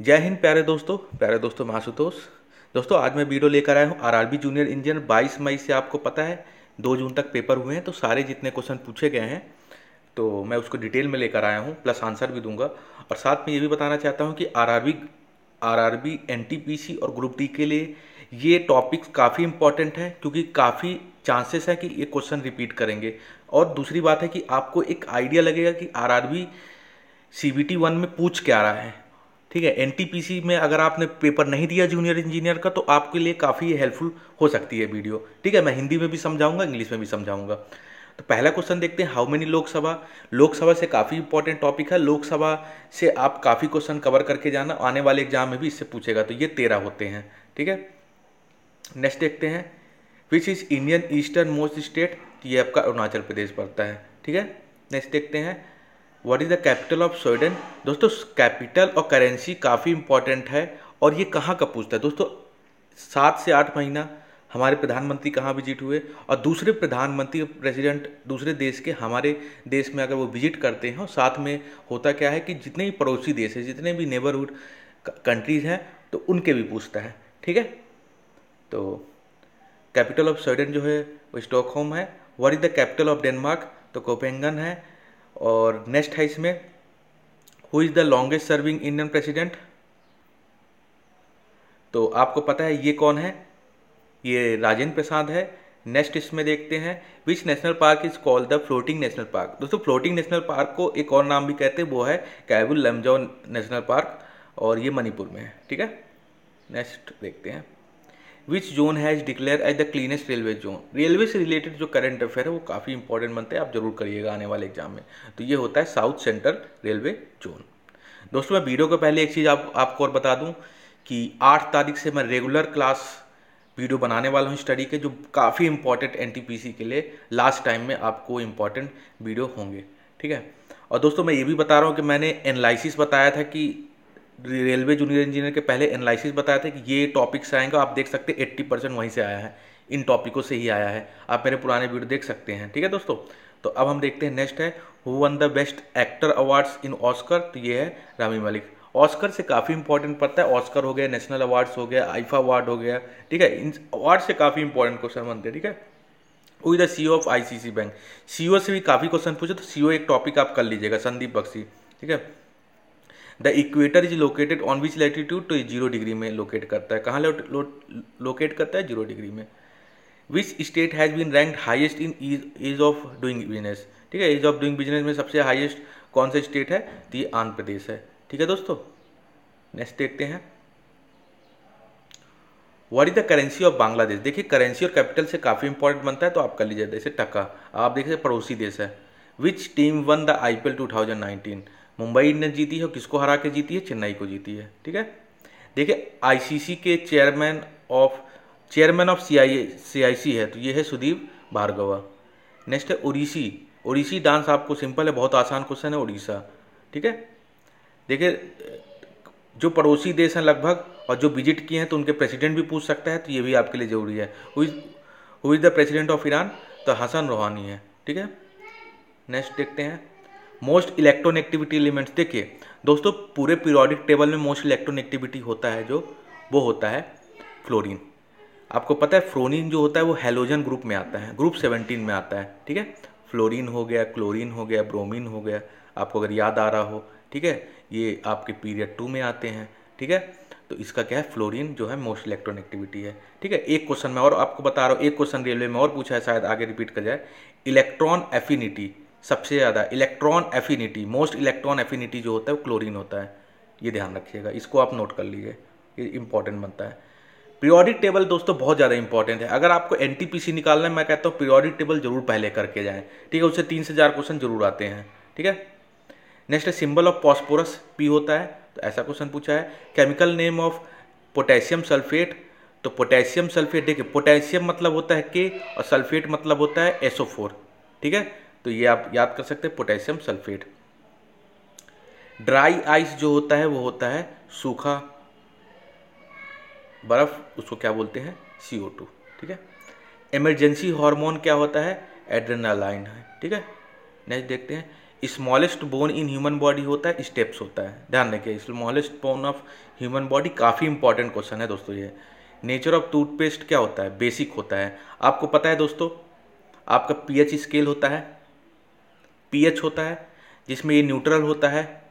जय हिंद प्यारे दोस्तों प्यारे दोस्तों मैं आशुतोष दोस्तों, आज मैं वीडियो लेकर आया हूँ आरआरबी जूनियर इंजीनियर 22 मई से आपको पता है, दो जून तक पेपर हुए हैं तो सारे जितने क्वेश्चन पूछे गए हैं तो मैं उसको डिटेल में लेकर आया हूँ प्लस आंसर भी दूँगा। और साथ में ये भी बताना चाहता हूँ कि आरआरबी आरआरबी एनटीपीसी और ग्रुप डी के लिए ये टॉपिक्स काफ़ी इंपॉर्टेंट है, क्योंकि काफ़ी चांसेस है कि ये क्वेश्चन रिपीट करेंगे। और दूसरी बात है कि आपको एक आइडिया लगेगा कि आरआरबी सीबीटी वन में पूछ क्या रहा है। ठीक है एनटीपीसी में अगर आपने पेपर नहीं दिया जूनियर इंजीनियर का तो आपके लिए काफ़ी हेल्पफुल हो सकती है वीडियो ठीक है, मैं हिंदी में भी समझाऊँगा इंग्लिश में भी समझाऊँगा। तो पहला क्वेश्चन देखते हैं हाउ मेनी लोकसभा? लोकसभा से काफ़ी इंपॉर्टेंट टॉपिक है। लोकसभा से आप काफ़ी क्वेश्चन कवर करके जाना, आने वाले एग्ज़ाम में भी इससे पूछेगा। तो ये तेरह होते हैं, ठीक है? नेक्स्ट देखते हैं which is Indian eastern most state ये आपका अरुणाचल प्रदेश पड़ता है, ठीक है? नेक्स्ट देखते हैं what is the capital of Sweden दोस्तों कैपिटल और करेंसी काफ़ी इंपॉर्टेंट है और ये कहाँ का पूछता है? दोस्तों, सात से आठ महीना हमारे प्रधानमंत्री कहाँ विज़िट हुए और दूसरे प्रधानमंत्री प्रेसिडेंट दूसरे देश के हमारे देश में अगर वो विज़िट करते हैं और साथ में होता क्या है कि जितने भी पड़ोसी देश हैं, जितने भी नेबरहुड कंट्रीज़ हैं तो उनके भी पूछता है, ठीक है? तो कैपिटल ऑफ़ स्वीडन जो है, वो स्टॉकहोम है। What is the capital of Denmark तो कोपेंगन है। और नेक्स्ट है इसमें who is the longest serving Indian president तो आपको पता है ये कौन है? ये राजेंद्र प्रसाद है। नेक्स्ट इसमें देखते हैं which national park is called the floating national park दोस्तों फ्लोटिंग नेशनल पार्क को एक और नाम भी कहते हैं, वो है कैबुल लमजाओ नेशनल पार्क और ये मणिपुर में है, ठीक है? नेक्स्ट देखते हैं। Which zone has declare as the cleanest railway zone railway से रिलेटेड जो करंट अफेयर है, वो काफ़ी इंपॉर्टेंट बनते हैं, आप ज़रूर करिएगा आने वाले एग्ज़ाम में। तो ये होता है साउथ सेंट्रल रेलवे जोन दोस्तों, मैं वीडियो को पहले एक चीज़ आप, आपको और बता दूँ कि आठ तारीख से मैं रेगुलर क्लास वीडियो बनाने वाला हूँ स्टडी के, जो काफ़ी इंपॉर्टेंट एन के लिए लास्ट टाइम में आपको इंपॉर्टेंट वीडियो होंगे। ठीक है? और दोस्तों, मैं ये भी बता रहा हूँ कि मैंने एनालिसिस बताया था कि रेलवे जूनियर इंजीनियर के पहले एनालिसिस बताया था कि ये टॉपिक्स आएँगे आप देख सकते हैं एट्टी परसेंट वहीं से आया है। इन टॉपिकों से ही आया है। आप मेरे पुराने वीडियो देख सकते हैं। ठीक है दोस्तों? तो अब हम देखते हैं नेक्स्ट है who won the best actor awards in Oscar तो ये है रामी मलिक। ऑस्कर से काफ़ी इंपॉर्टेंट पड़ता है। ऑस्कर हो गया नेशनल अवार्ड्स हो गया आईफा अवार्ड हो गया। ठीक है? इन अवार्ड से काफ़ी इंपॉर्टेंट क्वेश्चन बनते हैं। ठीक है? वही the CEO of ICICI bank CEO से भी काफ़ी क्वेश्चन पूछे तो सीओ एक टॉपिक आप कर लीजिएगा, संदीप बख्शी। ठीक है? The equator is located on which latitude तो ज़ीरो डिग्री में लोकेट करता है। कहाँ लोकेट करता है? ज़ीरो डिग्री में। Which state has been ranked highest in ease of doing business ठीक है ईज ऑफ़ डूइंग बिज़नेस में सबसे हाइएस्ट कौन सा स्टेट है? तो ये आंध्र प्रदेश है। ठीक है दोस्तों? नेक्स्ट देखते हैं। What is the currency of Bangladesh देखिए करेंसी और कैपिटल से काफ़ी इंपॉर्टेंट बनता है तो आप कर लीजिए, जैसे टका। आप देखिए, पड़ोसी देश है। Which team won the I P L two thousand nineteen Mumbai Indians जीती है और किसको हरा के जीती है? चेन्नई को जीती है। ठीक है? देखिए आईसीसी के chairman of chairman of CI CIC है तो ये है सुदीप भार्गवा। नेक्स्ट है उड़ीसी उड़ीसी डांस आपको सिंपल है, बहुत आसान क्वेश्चन है उड़ीसा ठीक है? देखिए, जो पड़ोसी देश हैं लगभग, और जो विज़िट किए हैं तो उनके प्रेसिडेंट भी पूछ सकता है तो ये भी आपके लिए ज़रूरी है। Who is the president of Iran तो हसन रोहानी है। ठीक है? नेक्स्ट देखते हैं। मोस्ट इलेक्ट्रॉन एक्टिविटी एलिमेंट्स, देखिए, दोस्तों, पूरे पीरियोडिक टेबल में मोस्ट इलेक्ट्रॉन एक्टिविटी होता है जो, वो होता है फ्लोरीन आपको पता है फ्लोरीन जो होता है, वो हेलोजन ग्रुप में आता है ग्रुप सेवनटीन में आता है, ठीक है? फ्लोरीन हो गया क्लोरीन हो गया ब्रोमीन हो गया, आपको अगर याद आ रहा हो, ठीक है? ये आपके पीरियड टू में आते हैं, ठीक है? तो इसका क्या है? फ्लोरीन जो है, मोस्ट इलेक्ट्रॉन एक्टिविटी है, ठीक है? एक क्वेश्चन में और आपको बता रहा हूँ, एक क्वेश्चन रेलवे में और पूछा है, शायद आगे रिपीट कर जाए. इलेक्ट्रॉन एफिनिटी सबसे ज़्यादा electron affinity most electron affinity जो होता है वो क्लोरीन होता है। ये ध्यान रखिएगा, इसको आप नोट कर लीजिए, ये इंपॉर्टेंट बनता है। पीरियोडिक टेबल दोस्तों बहुत ज़्यादा इंपॉर्टेंट है। अगर आपको एन निकालना है, मैं कहता हूँ पीरियोडिक टेबल ज़रूर पहले करके जाएँ, ठीक है? उससे तीन से चार क्वेश्चन ज़रूर आते हैं, ठीक है? नेक्स्ट है सिंबल ऑफ़ पॉस्पोरस पी होता है तो ऐसा क्वेश्चन पूछा है। Chemical name of potassium sulphate तो पोटेशियम सल्फेट देखिए पोटेशियम मतलब होता है के और सल्फेट मतलब होता है एसओ ठीक है? तो ये आप याद कर सकते हैं, पोटेशियम सल्फेट। ड्राई आइस जो होता है, वो होता है सूखा बर्फ़, उसको क्या बोलते हैं? सी ठीक है? इमरजेंसी हार्मोन क्या होता है? एड्रेनालाइन है, ठीक है? नेक्स्ट देखते हैं। Smallest bone in human body होता है स्टेप्स होता है। ध्यान रखिए smallest bone of human body काफ़ी इंपॉर्टेंट क्वेश्चन है दोस्तों ये। नेचर ऑफ़ टूथपेस्ट क्या होता है? बेसिक होता है। आपको पता है दोस्तों, आपका पीएच स्केल होता है पीएच होता है, जिसमें ये न्यूट्रल होता है,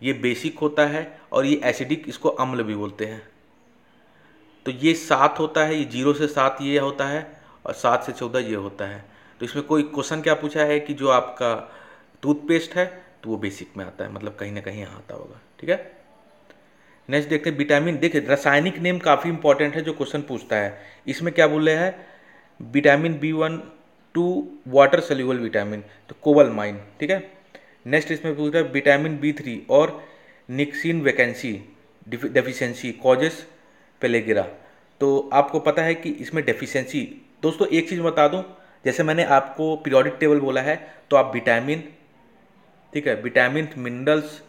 ये बेसिक होता है और ये एसिडिक इसको अम्ल भी बोलते हैं। तो ये सात होता है, ये ज़ीरो से सात ये होता है और सात से चौदह ये होता है। तो इसमें कोई क्वेश्चन क्या पूछा है कि जो आपका टूथपेस्ट है तो वो बेसिक में आता है मतलब कहीं ना कहीं यहाँ आता होगा, ठीक है? नेक्स्ट देखते हैं विटामिन देखिए, रासायनिक नेम काफ़ी इंपॉर्टेंट है जो क्वेश्चन पूछता है। इसमें क्या बोल हैं? Vitamin B one two water soluble vitamin तो कोवल माइन, ठीक है? नेक्स्ट इसमें पूछ रहा है, विटामिन बी थ्री और niacin vacancy deficiency causes pellagra. तो आपको पता है कि इसमें डेफिशिएंसी दोस्तों एक चीज़ बता दूँ, जैसे मैंने आपको पीरियोडिक टेबल बोला है तो आप विटामिन ठीक है विटामिन मिनरल्स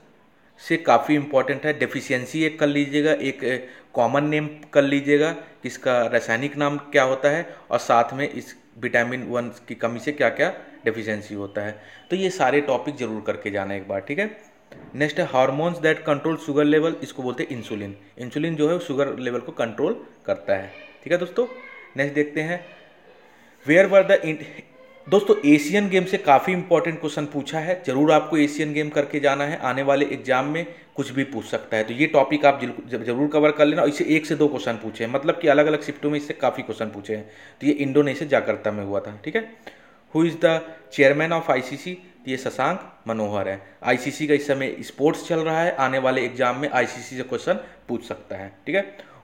से काफ़ी इंपॉर्टेंट है। डेफिशिएंसी एक कर लीजिएगा, एक कॉमन नेम कर लीजिएगा इसका रासायनिक नाम क्या होता है, और साथ में इस विटामिन वन की कमी से क्या क्या डिफिशेंसी होता है। तो ये सारे टॉपिक ज़रूर करके जाना एक बार, ठीक है? नेक्स्ट है hormones that control sugar level इसको बोलते हैं इंसुलिन इंसुलिन जो है शुगर लेवल को कंट्रोल करता है, ठीक है दोस्तों? नेक्स्ट देखते हैं वेयर वर द दोस्तों एशियन गेम से काफ़ी इंपॉर्टेंट क्वेश्चन पूछा है। ज़रूर आपको एशियन गेम करके जाना है। आने वाले एग्ज़ाम में कुछ भी पूछ सकता है। तो ये टॉपिक आप ज़रूर कवर कर लेना और इससे एक से दो क्वेश्चन पूछे हैं। मतलब कि अलग अलग शिफ्टों में इससे काफ़ी क्वेश्चन पूछे हैं। तो ये इंडोनेशिया जाकर्ता में हुआ था, ठीक है? Who is the chairman of ICC ये शशांक मनोहर है। आईसीसी का इस समय स्पोर्ट्स चल रहा है। आने वाले एग्ज़ाम में आईसीसी से क्वेश्चन पूछ सकता है, ठीक है?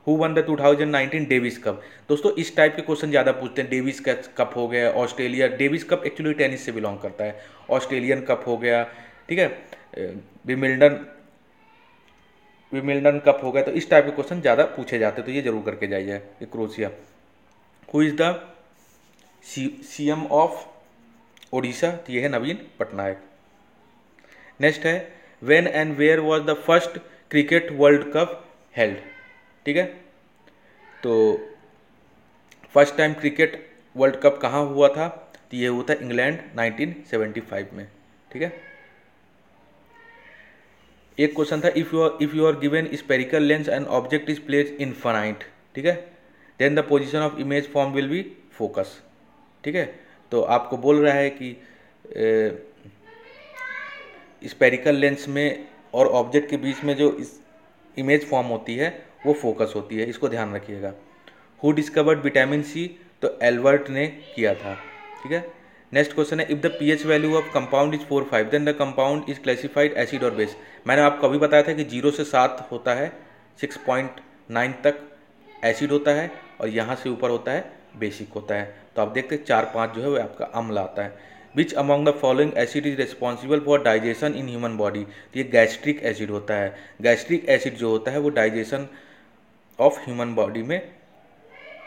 Who won the 2019 Davis cup दोस्तों, इस टाइप के क्वेश्चन ज़्यादा पूछते हैं। डेविस कप हो गया Australia Davis cup actually tennis से बिलोंग करता है। ऑस्ट्रेलियन कप हो गया, ठीक है? विमिल्डन विमिल्डन कप हो गया तो इस टाइप के क्वेश्चन ज़्यादा पूछे जाते हैं तो ये ज़रूर करके जाइए Croatia who is the CM of of ओडिशा तो ये है नवीन पटनायक नेक्स्ट है when and where was the first cricket world cup held ठीक है? तो first time cricket world cup कहाँ हुआ था? तो ये हुआ था इंग्लैंड 1975 में, ठीक है? एक क्वेश्चन था if you if you are given spherical lens and object is place infinite ठीक है? Then the position of image form will be focus ठीक है? तो आपको बोल रहा है कि स्पेरिकल लेंस में और ऑब्जेक्ट के बीच में जो इस इमेज फॉर्म होती है वो फोकस होती है, इसको ध्यान रखिएगा। हु डिस्कवर्ड विटामिन सी तो एल्बर्ट ने किया था, ठीक है? नेक्स्ट क्वेश्चन है if the pH value of compound is four five then the compound is classified acid और बेस मैंने आपको अभी बताया था कि ज़ीरो से सात होता है सिक्स पॉइंट नाइन तक एसिड होता है और यहाँ से ऊपर होता है बेसिक होता है। तो आप देखते हैं, चार पाँच जो है, वो आपका अम्ल आता है। Which among the following acid is responsible for digestion in human body ये गैस्ट्रिक एसिड होता है। गैस्ट्रिक एसिड जो होता है, वो डाइजेशन ऑफ़ ह्यूमन बॉडी में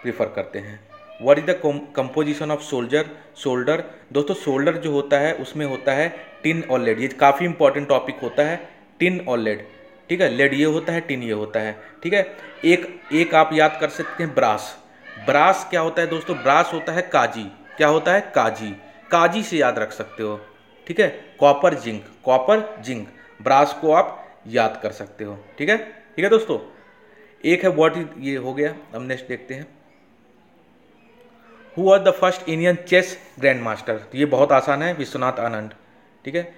प्रीफर करते हैं। What is the composition of solder shoulder दोस्तों शोल्डर जो होता है, उसमें होता है टिन और लेड ये काफ़ी इंपॉर्टेंट टॉपिक होता है टिन और लेड ठीक है? लेड ये होता है टिन ये होता है। ठीक है? एक एक आप याद कर सकते हैं ब्रास ब्रास क्या होता है दोस्तों? ब्रास होता है काजी। क्या होता है? काजी। काजी से याद रख सकते हो। ठीक है? Copper zinc copper zinc brass को आप याद कर सकते हो। ठीक है? ठीक है दोस्तों? एक है वॉट इज़ ये हो गया, अब नेक्स्ट देखते हैं। Who are the first Indian chess grand master ये बहुत आसान है, विश्वनाथ आनंद, ठीक है?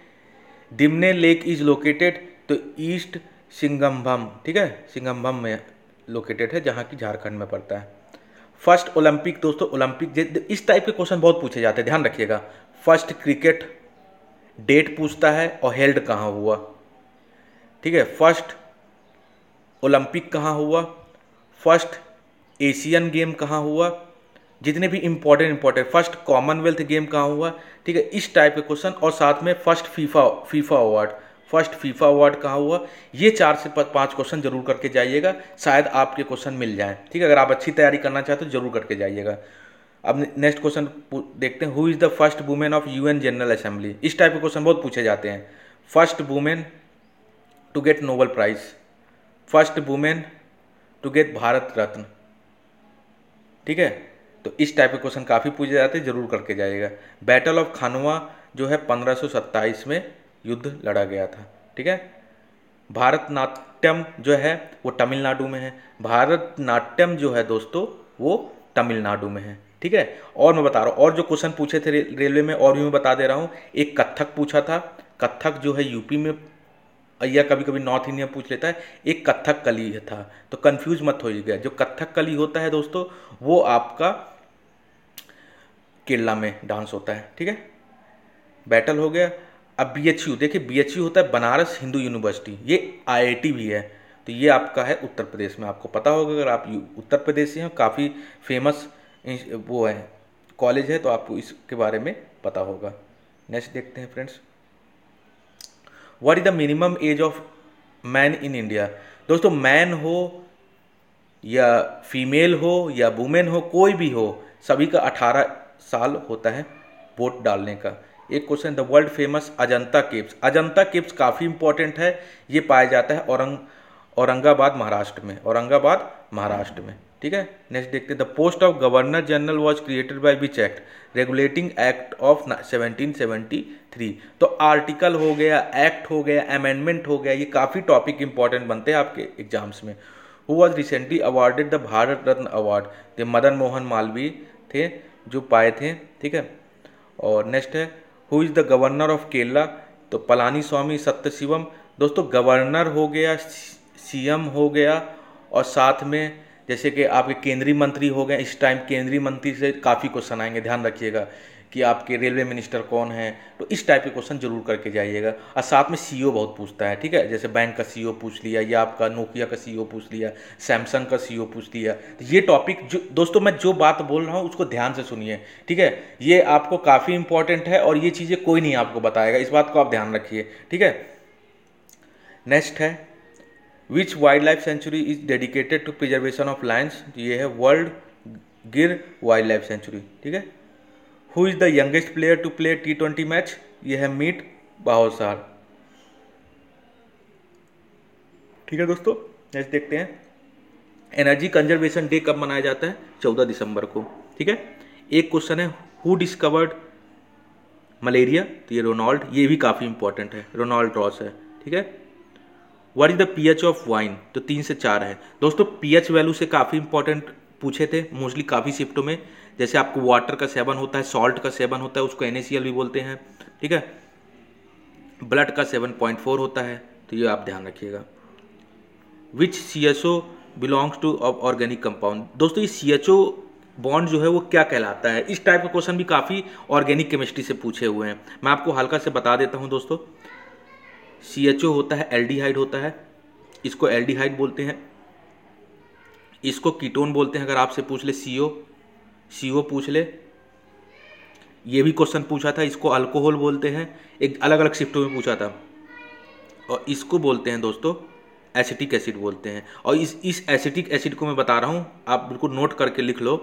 दिमने लेक इज़ लोकेटेड तो ईस्ट सिंगम्भम ठीक है? सिंगम्भम में लोकेटेड है, जहाँ की झारखंड में पड़ता है। फ़र्स्ट ओलंपिक दोस्तों ओलंपिक इस टाइप के क्वेश्चन बहुत पूछे जाते हैं, ध्यान रखिएगा। फ़र्स्ट क्रिकेट डेट पूछता है और हेल्ड कहाँ हुआ, ठीक है? फ़र्स्ट ओलंपिक कहाँ हुआ? फ़र्स्ट एशियन गेम कहाँ हुआ? जितने भी important important first Commonwealth game कहाँ हुआ? ठीक है, इस टाइप के क्वेश्चन और साथ में first FIFA FIFA award first FIFA award कहाँ हुआ? ये चार से पाँच क्वेश्चन ज़रूर करके जाइएगा। शायद आपके क्वेश्चन मिल जाए। ठीक है, अगर आप अच्छी तैयारी करना चाहते हो, ज़रूर करके जाइएगा। अब नेक्स्ट क्वेश्चन देखते हैं who is the first women of UN general assembly इस टाइप के क्वेश्चन बहुत पूछे जाते हैं। First women to get Nobel prize first women to get Bharat Ratna. ठीक है? तो इस टाइप के क्वेश्चन काफ़ी पूछे जाते हैं, ज़रूर करके जाइएगा। बैटल ऑफ़ खानवा जो है 1527 में युद्ध लड़ा गया था। ठीक है? भारतनाट्यम जो है, वो तमिलनाडु में है। भारतनाट्यम जो है दोस्तों, वो तमिलनाडु में है। ठीक है? और मैं बता रहा हूँ, और जो क्वेश्चन पूछे थे रेलवे में, और भी मैं बता दे रहा हूँ, एक कत्थक पूछा था। कत्थक जो है यूपी में या कभी कभी नॉर्थ इंडिया पूछ लेता है, एक कत्थक कली था। तो कंफ्यूज मत होइएगा जो कत्थक कली होता है दोस्तों, वो आपका केरला में डांस होता है, ठीक है? बैटल हो गया। अब बी एच यू देखिए बी एच यू होता है बनारस हिंदू यूनिवर्सिटी ये आई आई टी भी है। तो ये आपका है उत्तर प्रदेश में। आपको पता होगा, अगर आप उत्तर प्रदेश से हैं, काफ़ी फ़ेमस वो है कॉलेज है तो आपको इसके बारे में पता होगा। नेक्स्ट देखते हैं friends what is the minimum age of man in India दोस्तों मैन हो या फीमेल हो या वुमेन हो, कोई भी हो, सभी का 18 साल होता है वोट डालने का। एक question the world famous Ajanta caves Ajanta caves काफ़ी इंपॉर्टेंट है। ये पाया जाता है औरंग, औरंगाबाद, महाराष्ट्र में। औरंगाबाद, महाराष्ट्र में। ठीक है? नेक्स्ट देखते हैं the post of governor general was created by which act regulating act of 1773 तो आर्टिकल हो गया एक्ट हो गया अमेंडमेंट हो गया, ये काफ़ी टॉपिक इंपॉर्टेंट बनते हैं आपके एग्ज़ाम्स में. Who was recently awarded the Bharat Ratna award थे मदन मोहन मालवीय थे, जो पाए थे, ठीक है? और नेक्स्ट है who is the governor of Kerala तो पलानी स्वामी सत्य दोस्तों गवर्नर हो गया सीएम हो गया, और साथ में जैसे कि आपके केंद्रीय मंत्री हो गए, इस टाइम केंद्रीय मंत्री से काफ़ी क्वेश्चन आएँगे। ध्यान रखिएगा कि आपके रेलवे मिनिस्टर कौन है तो इस टाइप के क्वेश्चन ज़रूर करके जाइएगा। और साथ में सीईओ बहुत पूछता है, ठीक है? जैसे बैंक का सीईओ पूछ लिया, या आपका नोकिया का सीईओ पूछ लिया सैमसंग का सीईओ पूछ लिया तो ये टॉपिक जो, दोस्तों, मैं जो बात बोल रहा हूँ, उसको ध्यान से सुनिए, ठीक है? ये आपको काफ़ी इंपॉर्टेंट है और ये चीज़ें कोई नहीं आपको बताएगा। इस बात को आप ध्यान रखिए, ठीक है? नेक्स्ट है which wild life sanctuary is dedicated to preservation of lions ये है world Gir wild life sanctuary ठीक है? Who is the youngest player to play T twenty match ये है मीट बाहोसार ठीक है दोस्तों नेक्स्ट देखते हैं। एनर्जी कंजर्वेशन डे कब मनाया जाता है? चौदह दिसंबर को, ठीक है? एक क्वेश्चन है हु डिस्कवर्ड मलेरिया तो ये रोनाल्ड ये भी काफ़ी इंपॉर्टेंट है रोनाल्ड रॉस है, ठीक है? What is the pH of wine तो तीन से चार है। दोस्तों पीएच वैल्यू से काफ़ी इंपॉर्टेंट पूछे थे। मोस्टली काफ़ी शिफ्टों में। जैसे आपको वाटर का सेवन होता है सॉल्ट का सेवन होता है, उसको एन भी बोलते हैं। ठीक है? ब्लड का सेवन पॉइंट फोर होता है। तो ये आप ध्यान रखिएगा। Which C H O belongs to organic compound दोस्तों, ये सी एच ओ बॉन्ड जो है वो क्या कहलाता है? इस टाइप का क्वेश्चन भी काफ़ी ऑर्गेनिक केमिस्ट्री से पूछे हुए हैं। मैं आपको हल्का से बता देता हूँ, दोस्तों। सी एच ओ होता है एल्डिहाइड होता है, इसको एल्डिहाइड बोलते हैं। इसको कीटोन बोलते हैं, अगर आपसे पूछ ले सी ओ सी ओ पूछ ले। ये भी क्वेश्चन पूछा था, इसको अल्कोहल बोलते हैं, एक अलग अलग शिफ्टों में पूछा था। और इसको बोलते हैं दोस्तों एसिटिक एसिड बोलते हैं। और इस इस एसिटिक एसिड को मैं बता रहा हूँ, आप बिल्कुल नोट करके लिख लो।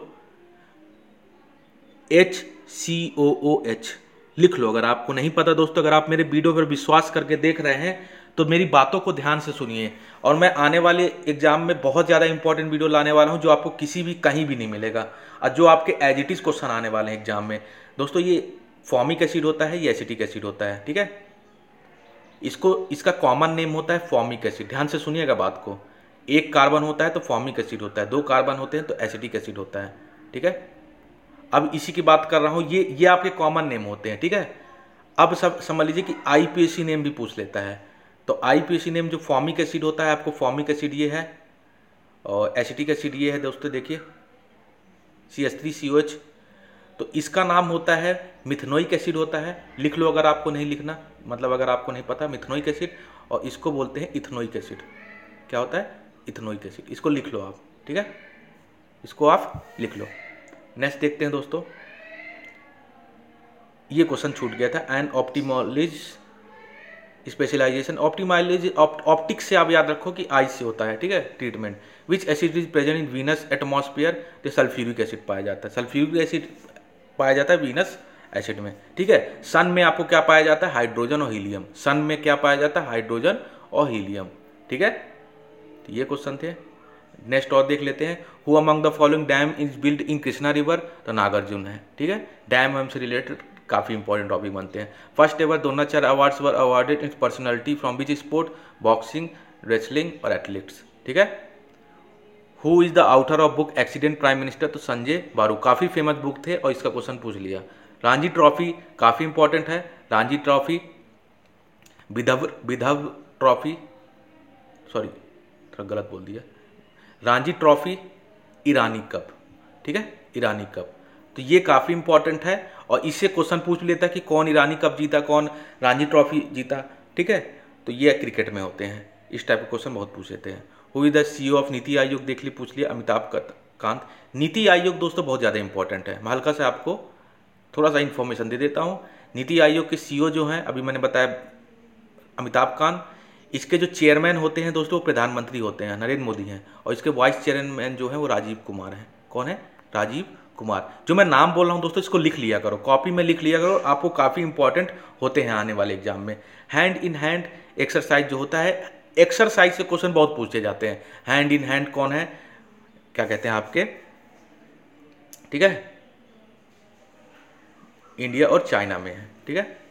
एच सी ओ ओ एच लिख लो। अगर आपको नहीं पता दोस्तों, अगर आप मेरे वीडियो पर विश्वास करके देख रहे हैं तो मेरी बातों को ध्यान से सुनिए। और मैं आने वाले एग्ज़ाम में बहुत ज़्यादा इंपॉर्टेंट वीडियो लाने वाला हूँ, जो आपको किसी भी, कहीं भी नहीं मिलेगा। और जो आपके एजिटिस क्वेश्चन आने वाले हैं एग्ज़ाम में। दोस्तों, ये फॉर्मिक एसिड होता है, ये एसिटिक एसिड होता है, ठीक है? इसको, इसका कॉमन नेम होता है फॉर्मिक एसिड ध्यान से सुनिएगा बात को। एक कार्बन होता है तो फॉर्मिक एसिड होता है। दो कार्बन होते हैं तो एसिटिक एसिड होता है, ठीक है? अब इसी की बात कर रहा हूँ, ये ये आपके कॉमन नेम होते हैं, ठीक है? अब सब, समझ लीजिए कि आईपीएससी नेम भी पूछ लेता है। तो आईपीएससी नेम जो फॉर्मिक एसिड होता है, आपको फॉर्मिक एसिड ये है, और एसिटिक एसिड ये है, दोस्तों देखिए C S three C O H तो इसका नाम होता है मिथनोइक एसिड होता है, लिख लो अगर आपको नहीं लिखना मतलब अगर आपको नहीं पता मिथनोइक एसिड और इसको बोलते हैं इथनोइक एसिड क्या होता है? इथनोइक एसिड इसको लिख लो आप, ठीक है? इसको आप लिख लो। नेक्स्ट देखते हैं दोस्तों। ये क्वेश्चन छूट गया था। An ophthalmology specialization ophthalmology optics से आप याद रखो कि आई से होता है, ठीक है? Treatment which acid is present in Venus atmosphere तो सल्फ्यूरिक एसिड पाया जाता है। सल्फ्यूरिक एसिड पाया जाता है वीनस एसिड में, ठीक है? सन में आपको क्या पाया जाता है? हाइड्रोजन और हीलियम सन में क्या पाया जाता है? हाइड्रोजन और हीलियम ठीक है? तो ये क्वेश्चन थे। नेक्स्ट और देख लेते हैं। Who among the following dam is build in Krishna river तो नागार्जुन है, ठीक है? डैम हमसे रिलेटेड काफ़ी इंपॉर्टेंट टॉपिक बनते हैं। First ever Dronacharya awards were awarded in personality from which sport boxing wrestling और एथलीट्स ठीक है? Who is the author of book accident prime minister तो संजय बारू, काफ़ी फ़ेमस बुक थे और इसका क्वेश्चन पूछ लिया। रणजी ट्रॉफी काफ़ी इंपॉर्टेंट है। रांझी ट्रॉफी विधव विधव ट्रॉफी सॉरी थोड़ा गलत बोल दिया। रांझी ट्रॉफी ईरानी कप, ठीक है? ईरानी कप। तो ये काफ़ी इंपॉर्टेंट है और इससे क्वेश्चन पूछ लेता है कि कौन ईरानी कप जीता, कौन रणजी ट्रॉफी जीता, ठीक है? तो ये क्रिकेट में होते हैं। इस टाइप के क्वेश्चन बहुत पूछ लेते हैं। हुई द सी ऑफ़ नीति आयोग? देख ली, पूछ लिया अमिताभ कांत नीति आयोग दोस्तों बहुत ज़्यादा इंपॉर्टेंट है। मैं हल्का से आपको थोड़ा सा इन्फॉर्मेशन दे देता हूँ। नीति आयोग के सी जो हैं, अभी मैंने बताया अमिताभ कांत इसके जो चेयरमैन होते हैं दोस्तों, वो प्रधानमंत्री होते हैं, नरेंद्र मोदी हैं। और इसके वाइस चेयरमैन जो है, वो राजीव कुमार हैं। कौन है? राजीव कुमार। जो मैं नाम बोल रहा हूँ दोस्तों, इसको लिख लिया करो। कॉपी में लिख लिया करो। आपको काफ़ी इंपॉर्टेंट होते हैं आने वाले एग्ज़ाम में। हैंड इन हैंड एक्सरसाइज जो होता है एक्सरसाइज से क्वेश्चन बहुत पूछे जाते हैं। हैंड इन हैंड कौन है? क्या कहते हैं आपके? ठीक है? इंडिया और चाइना में है। ठीक है?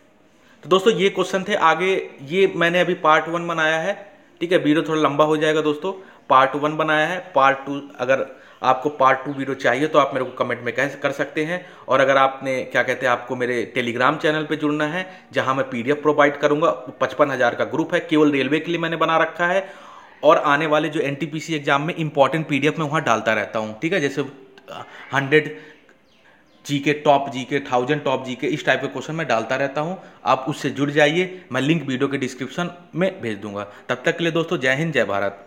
तो दोस्तों, ये क्वेश्चन थे। आगे ये मैंने अभी पार्ट वन बनाया है। ठीक है वीडियो थोड़ा लंबा हो जाएगा दोस्तों। पार्ट वन बनाया है। पार्ट टू अगर आपको पार्ट टू वीडियो चाहिए तो आप मेरे को कमेंट में कह कर सकते हैं। और अगर आपने, क्या कहते हैं, आपको मेरे टेलीग्राम चैनल पे जुड़ना है, जहाँ मैं पीडीएफ प्रोवाइड करूँगा पचपन हज़ार का ग्रुप है। केवल रेलवे के लिए मैंने बना रखा है। और आने वाले जो एनटीपीसी एग्ज़ाम में इंपॉर्टेंट पीडीएफ में वहाँ डालता रहता हूँ। ठीक है, जैसे हंड्रेड जी के टॉप जी के थाउज़ेंड टॉप जी के इस टाइप के क्वेश्चन मैं डालता रहता हूँ। आप उससे जुड़ जाइए, मैं लिंक वीडियो के डिस्क्रिप्शन में भेज दूँगा। तब तक के लिए दोस्तों, जय हिंद, जय भारत।